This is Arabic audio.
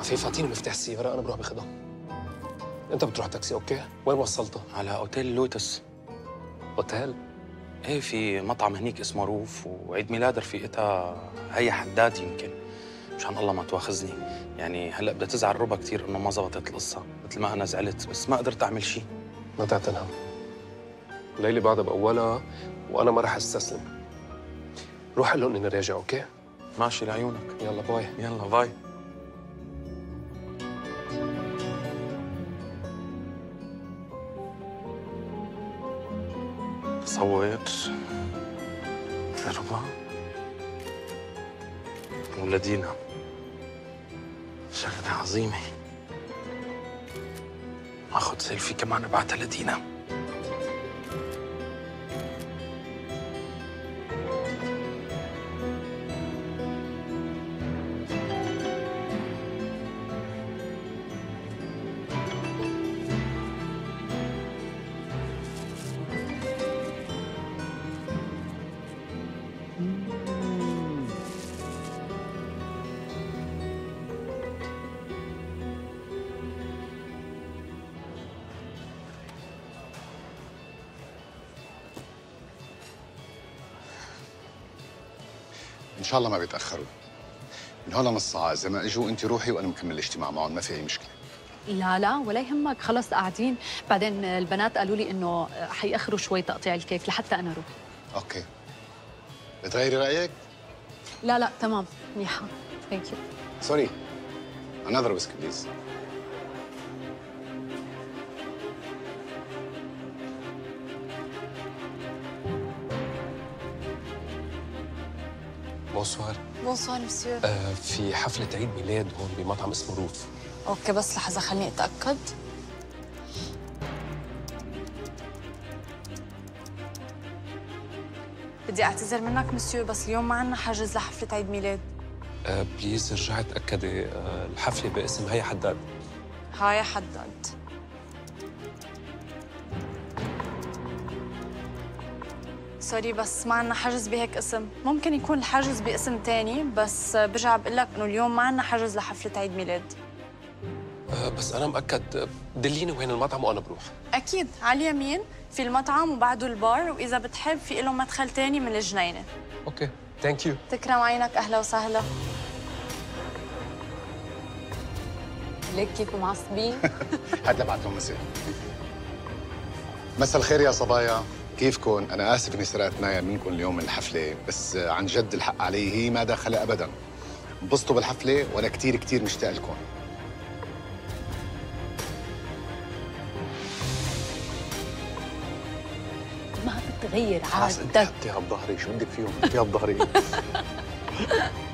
عفيف اعطيني مفتاح السيارة أنا بروح باخدها أنت بتروح تاكسي okay؟ وين وصلتها على أوتيل لوتس. أوتيل؟ إيه في مطعم هنيك اسمه روف وعيد ميلاد رفيقتها هي حداد يمكن. مشان الله ما تواخذني. يعني هلأ بدها تزعل ربا كثير إنه ما زبطت القصة. مثل ما أنا زعلت بس ما قدرت أعمل شيء ما تعتنهم ليلي بعدها بأولها وأنا ما رح أستسلم. روح قول لهم إني راجع okay؟ ماشي لعيونك. يلا bye. يلا bye. تصور ربا ولدينا. شغلة عظيمة آخذ سيلفي كمان ابعتها لدينا. إن شاء الله ما بيتأخروا. من هون نص ساعة إذا ما إجوا انت روحي وأنا مكمل الاجتماع معهم ما في أي مشكلة. لا لا ولا يهمك خلص قاعدين. بعدين البنات قالوا لي إنه حيأخروا شوي تقطيع الكيك لحتى أنا أروح. okay. بتغيري رأيك؟ لا لا تمام. منيحه thank you sorry another whiskey please bonsoir. bonsoir monsieur آه في حفلة عيد ميلاد هون بمطعم اسمه روف. okay بس لحظة خليني أتأكد. بدي أعتذر منك مسيو بس اليوم ما عنا حجز لحفلة عيد ميلاد. آه please رجعي تاكدي آه الحفلة باسم هي حداد. هاي حداد. sorry بس ما عنا حجز بهيك اسم ممكن يكون الحجز باسم تاني بس برجع بقول لك إنه اليوم ما عنا حجز لحفلة عيد ميلاد. آه بس أنا مأكد دليني وين المطعم وأنا بروح. أكيد على اليمين في المطعم وبعده البار وإذا بتحب في له مدخل تاني من الجنينة. okay thank you تكرم عينك أهلا وسهلا. ليك كيف معصبين؟ هات لبعت لهم مساء. مساء الخير يا صبايا. كيفكم؟ أنا آسف إني سرقت نايا منكم اليوم من الحفلة بس عن جد الحق علي هي ما دخلها أبدا انبسطوا بالحفلة وأنا كتير كتير مشتاق لكم ما بتغير خلاص انت عادتك حطيها بظهري شو بدك فيهم؟ حطيها بظهري